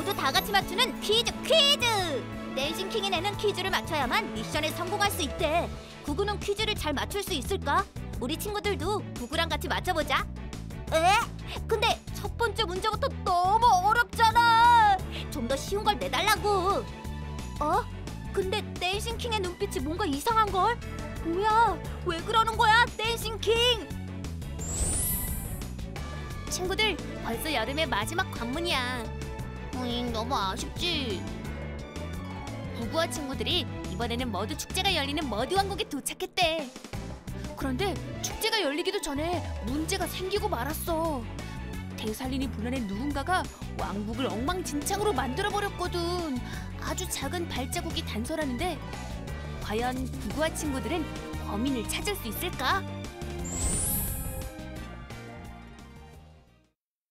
모두 다 같이 맞추는 퀴즈 퀴즈! 댄싱킹이 내는 퀴즈를 맞춰야만 미션에 성공할 수 있대. 구구는 퀴즈를 잘 맞출 수 있을까? 우리 친구들도 구구랑 같이 맞춰보자. 에? 근데 첫 번째 문제부터 너무 어렵잖아. 좀 더 쉬운 걸 내달라고. 어? 근데 댄싱킹의 눈빛이 뭔가 이상한 걸? 뭐야? 왜 그러는 거야, 댄싱킹? 친구들, 벌써 여름의 마지막 관문이야. 너무 아쉽지. 부부와 친구들이 이번에는 머드 축제가 열리는 머드 왕국에 도착했대. 그런데 축제가 열리기도 전에 문제가 생기고 말았어. 대살린이 불러낸 누군가가 왕국을 엉망진창으로 만들어 버렸거든. 아주 작은 발자국이 단서라는데 과연 부부와 친구들은 범인을 찾을 수 있을까?